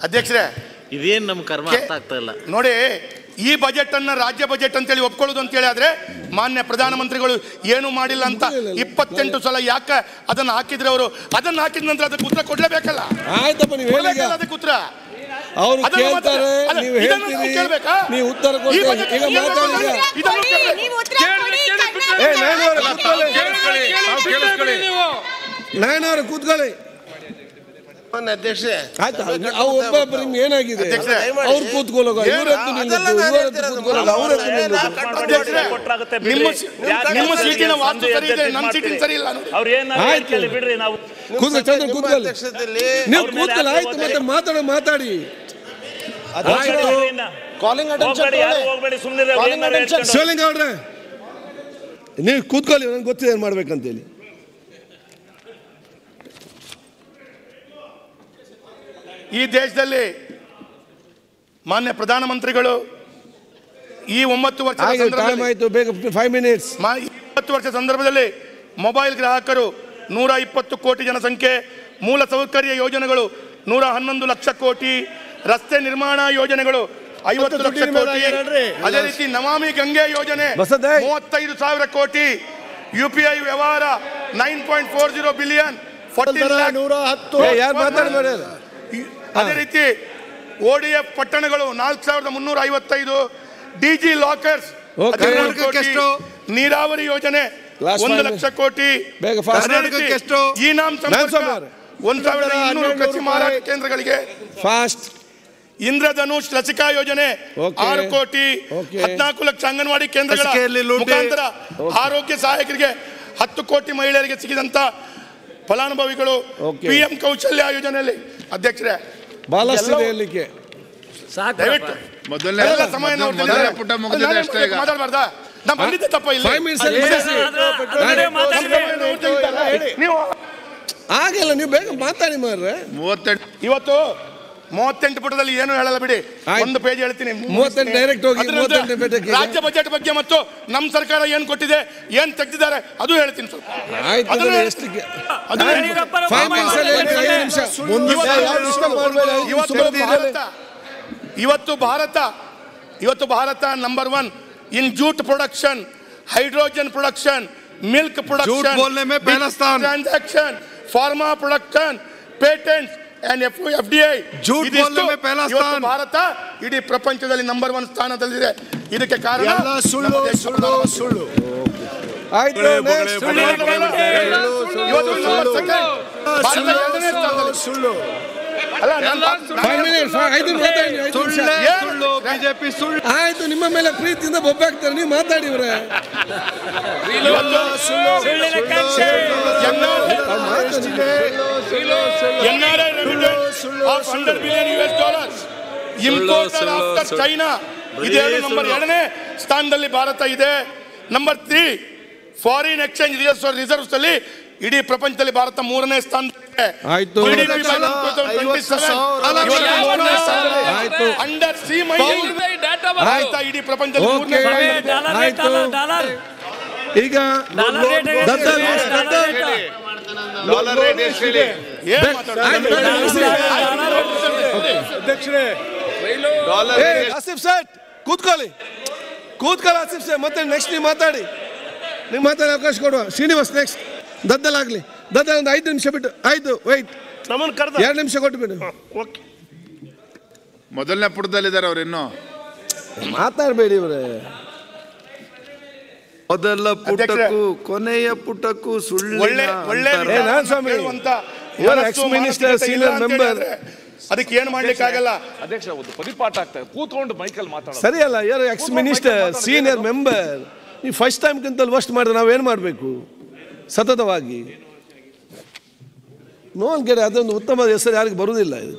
ಅಧ್ಯಕ್ಷರೇ ಇದೇನು ನಮ್ ಕರ್ಮ ಅರ್ಥ ಆಗ್ತಾ ಇಲ್ಲ ನೋಡಿ ಈ ಬಜೆಟ್ ಅನ್ನ ರಾಜ್ಯ ಬಜೆಟ್ ಅಂತೇಳಿ ಒಪ್ಕೊಳ್ಳೋದು ಅಂತ ಹೇಳಿ ಆದ್ರೆ ಮಾನ್ಯ ಪ್ರಧಾನಮಂತ್ರಿಗಳು ಏನು ಮಾಡಿಲ್ಲ ಅಂತ ಇಪ್ಪತ್ತೆಂಟು ಸಲ ಯಾಕೆ ಅದನ್ನ ಹಾಕಿದ್ರೆ ಅವರು ಅದನ್ನ ಹಾಕಿದ ನಂತರ ಅದಕ್ಕೆ ಉತ್ತರ ಕೊಡ್ಲೇಬೇಕಲ್ಲ ಆಯ್ತಪ್ಪ ನೀವು ಹೇಳಿ ಅದಕ್ಕೆ ಉತ್ತರ ಅವರು ಕೇಳ್ತಾರೆ ನೀವು ಹೇಳ್ತೀರಿ ನೀವು ಉತ್ತರ ಕೊಡಿ ಈಗ ಮಾತಾಡಿ ನಾಯನವ್ರೆ ಕೂತ್ಕೊಳ್ಳಿ ಮಾನ್ಯ ಅಧ್ಯಕ್ಷರೇ ಆಯ್ತು ಅವು ಒಬ್ಬೊಬ್ಬರು ನಿಮ್ಗೆ ಏನಾಗಿದೆ? ಅವ್ರು ನಿಮ್ಮ ಸೀಟಿನ ವಾಸ್ತು ಸಂಜೆ ಸರಿ ಇದೆ ಎದ್ದು ಸೀಟಿನ ಸರಿ ಇಲ್ಲ ನೋಡಿ. ಅವ್ರು ಏನ್ ಆಯ್ತು. ಕೇಳಿ ಬಿಡ್ರಿ ನಾವು ಕೂತ್ಕೊಳ್ಳಿ ಚಂದ್ರ ಕೂತ್ಕೊಳ್ಳಿ. ನೀವು ಕೂತ್ಕೊಳ್ಳಿ ಆಯ್ತು ಮತ್ತೆ ಮಾತಾಡೋ. ಕಾಲಿಂಗ್. ಶಿವಲಿಂಗ ಅವ್ರೆ ನೀವು ಕೂತ್ಕೊಳ್ಳಿ ನನಗೆ ಗೊತ್ತಿದೆ ಏನು ಮಾಡ್ಬೇಕಂತೇಳಿ. ಈ ದೇಶದಲ್ಲಿ ಮಾನ್ಯ ಪ್ರಧಾನಮಂತ್ರಿಗಳು ಈ ಒಂಬತ್ತು ವರ್ಷ ಫೈವ್ ಮಿನಿಟ್ಸ್ ಇಪ್ಪತ್ತು ವರ್ಷ ಸಂದರ್ಭದಲ್ಲಿ ಮೊಬೈಲ್ ಗ್ರಾಹಕರು ನೂರ ಇಪ್ಪತ್ತು ಕೋಟಿ ಜನಸಂಖ್ಯೆ ಮೂಲ ಸೌಕರ್ಯ ಯೋಜನೆಗಳು ನೂರ ಹನ್ನೊಂದು ಲಕ್ಷ ಕೋಟಿ ರಸ್ತೆ ನಿರ್ಮಾಣ ಯೋಜನೆಗಳು ಐವತ್ತು ಲಕ್ಷ ಕೋಟಿ ಅದೇ ರೀತಿ ನಮಾಮಿ ಗಂಗೆ ಯೋಜನೆ. ಮೂವತ್ತೈದು ಸಾವಿರ ಕೋಟಿ ಯು ಪಿ ಐ ವ್ಯವಹಾರ nine point four zero billion ನೂರ ಹತ್ತು ರೀತಿ ಓ ಅದೇ ರೀತಿ ಓಡಿಎಫ್ ಪಟ್ಟಣಗಳು ನಾಲ್ಕು ಸಾವಿರದ ಮುನ್ನೂರ ಐವತ್ತೈದು ಡಿಜಿ ಲಾಕರ್ಸ್? ನೀರಾವರಿ ಯೋಜನೆ ಒಂದು ಲಕ್ಷ ಕೋಟಿ. ಅದೇ? ಈ ನಾಮ್ ಒಂದು ಸಾವಿರದ ಇನ್ನೂರು ಕೃಷಿ ಮಾರಾಟ ಕೇಂದ್ರಗಳಿಗೆ ಫಾಸ್ಟ್ ಇಂದ್ರಧನುಷ್ ಲಸಿಕಾ ಯೋಜನೆ. ಆರು ಕೋಟಿ. ಹದಿನಾಲ್ಕು ಲಕ್ಷ ಅಂಗನವಾಡಿ ಕೇಂದ್ರಗಳ. ಮುಖಾಂತರ ಆರೋಗ್ಯ ಸಹಾಯಕರಿಗೆ ಹತ್ತು ಕೋಟಿ ಮಹಿಳೆಯರಿಗೆ ಸಿಗಿದಂತ ಫಲಾನುಭವಿಗಳು. ಪಿ ಎಂ ಕೌಶಲ್ಯ ಯೋಜನೆಯಲ್ಲಿ ಅಧ್ಯಕ್ಷರೇ ಬಹಳಷ್ಟು ಹೇಳಲಿಕ್ಕೆ ದಯವಿಟ್ಟು ಮೊದಲನೇ ಸಮಯ ನಾವು ಮೊದಲನೇ ಪುಟ ಮುಗಿದಿದೆ ಅಷ್ಟೇ ಈಗ. ಮಾತಾಡಬಾರ್ದಾ? ನಾ ಬಂದಿದ್ದೆ ತಪ್ಪ ಇಲ್ಲಿ? ಫೈವ್ ಮಿನಿಟ್ಸ್ ನೀವು ಆಗಲ್ಲ ನೀವು ಬೇಗ ಮಾತಾಡಿ ಮಾರ್ರೆ. ಮೂವತ್ತೆಂಟು ಇವತ್ತು ಮೂವತ್ತೆಂಟು ಪುಟದಲ್ಲಿ ಏನು ಹೇಳಲ್ಲ ಬಿಡಿ. ಒಂದು ಪೇಜ್ ಹೇಳ್ತೀನಿ. ಮೂವತ್ತೆಂಟು ಡೈರೆಕ್ಟ್ ಹೋಗಿ ರಾಜ್ಯ ಬಜೆಟ್ ಬಗ್ಗೆ ಮತ್ತು ನಮ್ಮ ಸರ್ಕಾರ ಏನು ಕೊಟ್ಟಿದೆ ಏನು ತೆಗೆದಿದ್ದಾರೆ ಅದು ಹೇಳ್ತೀನಿ ಸ್ವಲ್ಪ. ಭಾರತ ಇವತ್ತು ಭಾರತ ಇವತ್ತು Bharat number one in jute production hydrogen production milk production transaction pharma production patents F D I jute ಪೆಹಲಾ ಸ್ಥಾನ ಭಾರತ ಇಡೀ ಪ್ರಪಂಚದಲ್ಲಿ ನಂಬರ್ ಒನ್ ಸ್ಥಾನದಲ್ಲಿದೆ ಇದಕ್ಕೆ ಕಾರಣ ಸುಳ್ಳು ಸುಳ್ಳು ಸುಳ್ಳು ಸುಳ್ಳು ಬಿಜೆಪಿ ಸುಳ್ಳು ಆಯ್ತು ನಿಮ್ಮ ಮೇಲೆ ಪ್ರೀತಿಯಿಂದ ಬೊಬ್ಬೆ ಹಾಕ್ತಾರೆ ನೀವು ಮಾತಾಡಿವ್ರೆ ಇವ್ರೆ NRI remittance of 100 billion US dollars imported after China. ಇದೆರಡು ನಂಬರ್ ಎರಡನೇ ಸ್ಥಾನದಲ್ಲಿ ಭಾರತ ಇದೆ. Number three foreign exchange reserves ಅಲ್ಲಿ ಇಡೀ ಪ್ರಪಂಚದಲ್ಲಿ ಭಾರತ ಮೂರನೇ ಸ್ಥಾನದಲ್ಲಿದೆ. ಆಯ್ತು. ಅಂಡರ್ ಸಿ ಮೈನಿಂಗ್ ಭಾರತ ಇಡೀ ಪ್ರಪಂಚದಲ್ಲಿ ಮೂರನೇ ಓಕೆ ಸ್ಥಾನದಲ್ಲಿದೆ. ಆಯ್ತು ಈಗ ಆಸಿಫ್ ಸೆಟ್ ಕೂತ್ಕೊಳ್ಳಿ. ಕೂತ್ಕೊಳ್ಳಿ ಆಸಿಫ್ ಸರ್ ಮತ್ತೆ ನೆಕ್ಸ್ಟ್ ನೀವು ಮಾತಾಡಿ. ನೀವು ಮಾತಾಡಿ ಅವಕಾಶ ಕೊಡುವ. ಶ್ರೀನಿವಾಸ್ ನೆಕ್ಸ್ಟ್ ದದ್ದಲ್ ಆಗ್ಲಿ. ದದ್ದಲ್ ಒಂದು ಐದು ನಿಮಿಷ ಬಿಟ್ಟು ಆಯ್ತು ವೈಟ್ ನಮ್ಮನ್ನ ಕರೆದ. ಎರಡು ನಿಮಿಷ ಕೊಟ್ಟು ಬಿಡು. ಓಕೆ. ಮೊದಲನೇ ಪುಟದಲ್ಲಿದ್ದಾರೆ ಅವ್ರು ಇನ್ನು. ಮಾತಾಡಬೇಡಿ ಇವ್ರೆ. ಮೊದಲ ಪುಟಕ್ಕೂ ಕೊನೆಯ ಪುಟಕ್ಕೂ ಸುಳ್ಳು ಒಳ್ಳೆ ಒಳ್ಳೆ senior ಅಂತ member. ಹೇಳಿದ್ರೆ ಅದಕ್ಕೆ ಏನು ಮಾಡ್ಲಿಕ್ಕಾಗಲ್ಲ ಅಧ್ಯಕ್ಷ ಒಂದು ಪರಿಪಾಠ ಆಗ್ತಾ ಕೂತ್ಕೊಂಡು ಮೈಕಲ್ ಮಾತಾಡ ಸರಿ ಅಲ್ಲ ಯಾರು ಎಕ್ಸ್ ಮಿನಿಸ್ಟರ್ ಸೀನಿಯರ್ ಮೆಂಬರ್ ಈ ಫಸ್ಟ್ ಟೈಮ್ ಕಿಂತಲ್ಲಿ ವಸ್ಟ್ ಮಾಡಿದ್ರೆ ನಾವೇನು ಮಾಡಬೇಕು? ಸತತವಾಗಿ. ನೋನ್ ಗೆರೆ ಅದೊಂದು ಉತ್ತಮ ಹೆಸರು ಯಾರಿಗೆ ಬರುವುದಿಲ್ಲ ಇದು